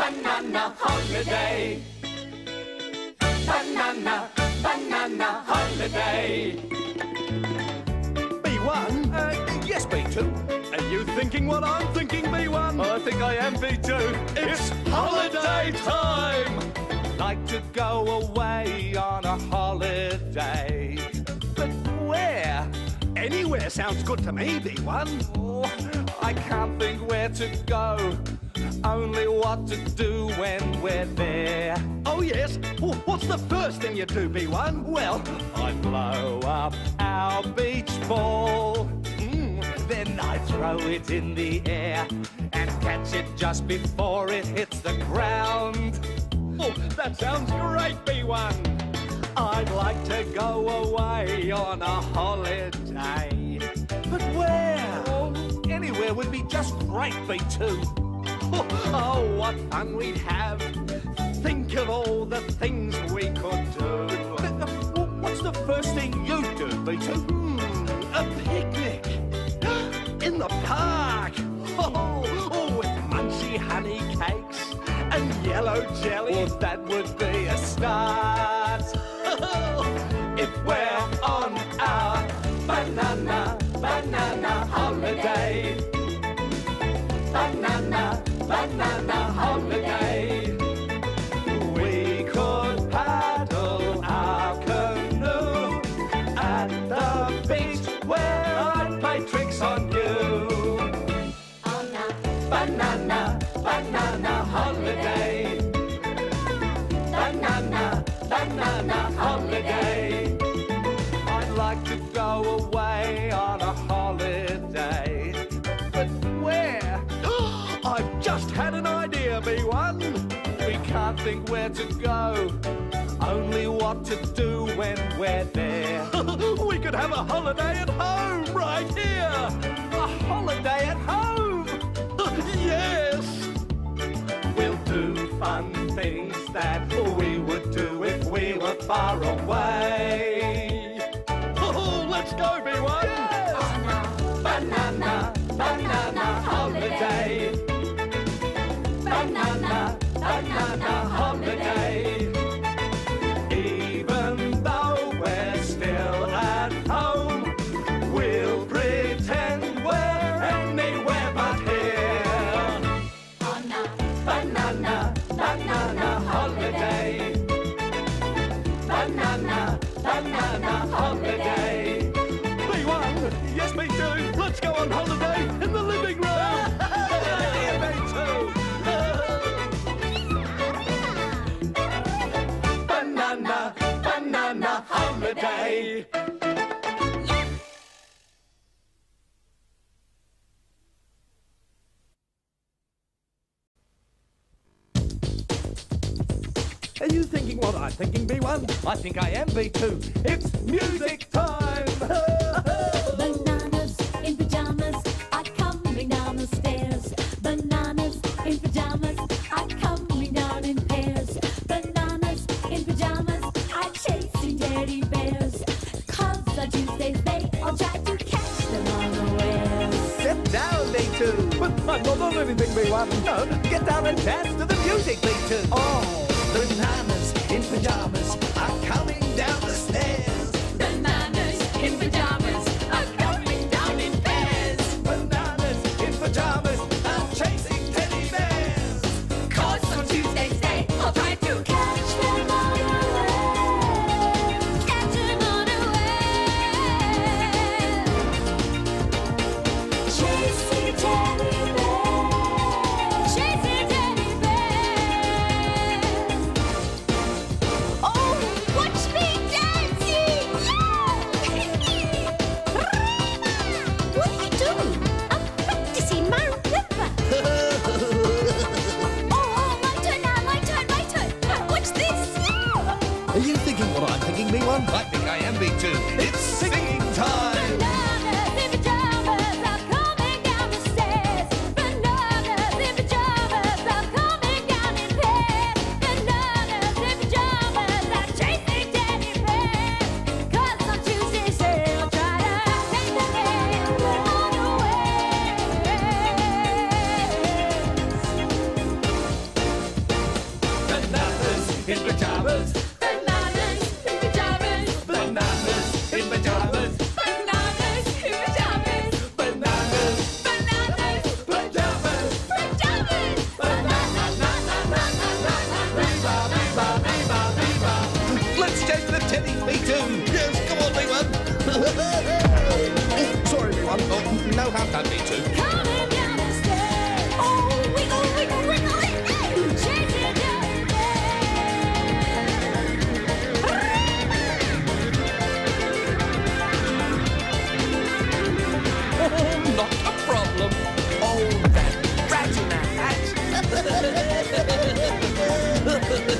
banana holiday. Banana, banana holiday. B1? Uh, yes, B2. Are you thinking what I'm thinking, B1? I think I am B2. It's holiday time! Like to go away on a holiday. But where? Anywhere sounds good to me, B1. Oh, I can't think where to go. Only what to do when we're there. Oh, yes? Well, what's the first thing you do, B1? Well, I blow up our beach ball. Mm, then I throw it in the air and catch it just before it hits the ground. Oh, that sounds great, B1. I'd like to go away on a holiday. But where? Oh, anywhere would be just great, B2. Oh, oh, what fun we'd have. Think of all the things we could do. What's the first thing you do, B2? Hmm, a picnic. In the park. Oh, oh, with munchy honey cakes and yellow jelly. Well, that would be a start. Where to go. Only what to do when we're there. we could have a holiday at home right here. A holiday at home. yes. We'll do fun things that we would do if we were far away. Banana, banana holiday. B1, yes, me too. Let's go on holiday in the living room. Me too. Banana, banana holiday. You thinking what I'm thinking, B1? I think I am B2. It's music time. Bananas in pajamas are coming down the stairs. Bananas in pajamas are coming down in pairs. Bananas in pajamas are chasing teddy bears. Cause on Tuesdays they all try to catch them unawares. Sit down, B2. But I'm not on anything, B1. No, get down and dance to the music, B2. Oh, Bananas in pajamas are coming down the stairs. In pajamas are you thinking what I'm thinking, B1? I think I am B2. It's singing time.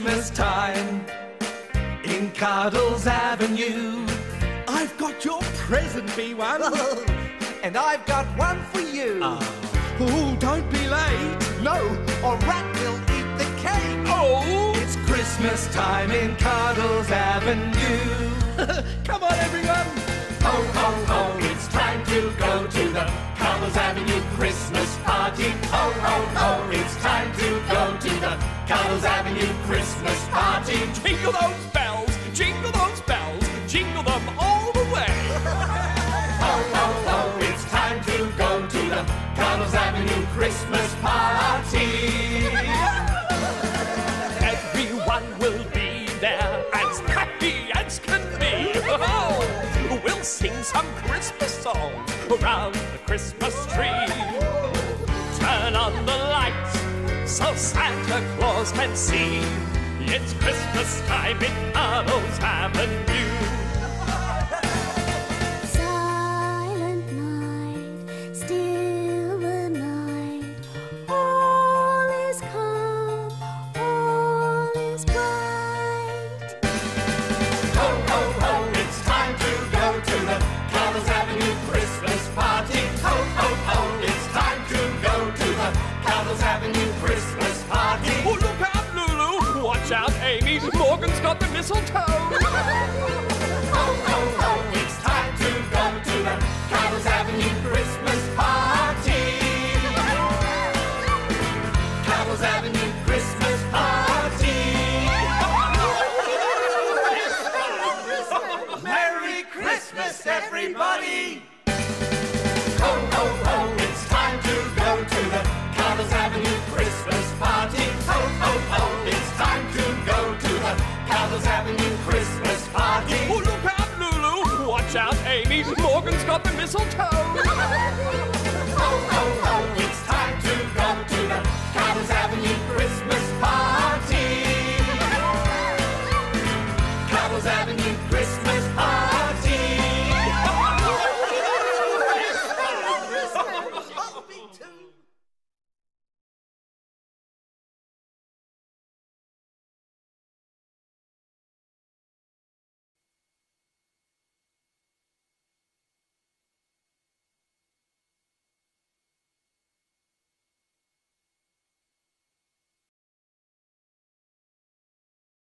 Christmas time in Cuddles Avenue. I've got your present, B1. And I've got one for you. oh, don't be late. No, or Rat will eat the cake. Oh, It's Christmas time in Cuddles Avenue. come on, everyone. Ho, ho, ho, it's time to go to the Cuddles Avenue Christmas party. Ho, ho, ho, it's time to go to the there as happy as can be. Oh, we'll sing some Christmas songs around the Christmas tree. Turn on the lights so Santa Claus can see. It's Christmas time in Cuddles Avenue. Everybody!